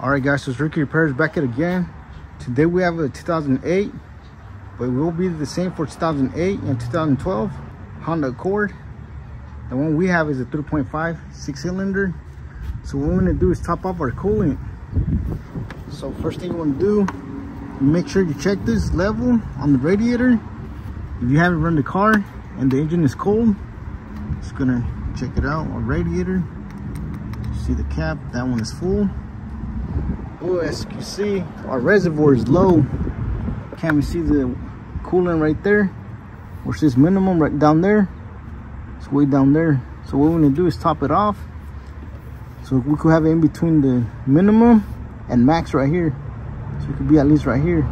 all right guys so it's Rookie Repairs back at again. Today we have a 2008 but it will be the same for 2008 and 2012 honda accord. The one we have is a 3.5 six cylinder. So what we're going to do is top off our coolant so first thing you want to do make sure you check this level on the radiator. If you haven't run the car and the engine is cold just gonna check it out our radiator. See the cap that one is full Oh, as you can see, our reservoir is low. Can't we see the coolant right there? Which is minimum right down there. It's way down there. So what we're gonna do is top it off. So we could have it in between the minimum and max right here. So it could be at least right here.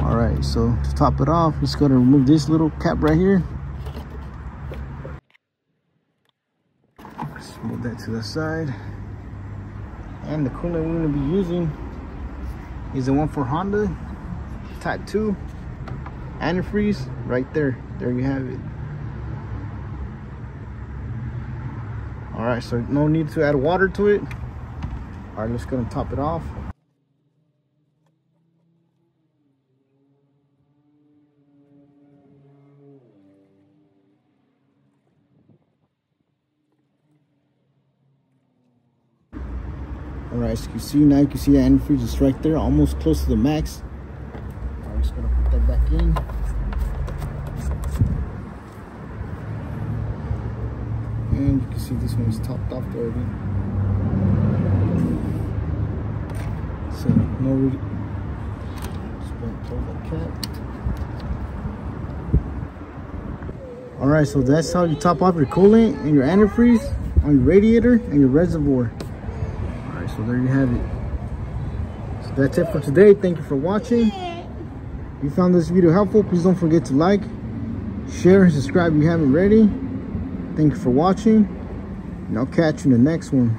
All right, so to top it off, just gotta remove this little cap right here. Let's move that to the side and the coolant we're going to be using is the one for Honda type 2 antifreeze right there. There you have it. All right so no need to add water to it. All right let's go and top it off all right so you see now you can see the antifreeze is right there almost close to the max. I'm just gonna put that back in. And you can see this one is topped off already. So no really just gonna pull that cap all right so that's how you top off your coolant and your antifreeze on your radiator and your reservoir so there you have it. So that's it for today. Thank you for watching. If you found this video helpful please don't forget to like share and subscribe if you haven't already. Thank you for watching and i'll catch you in the next one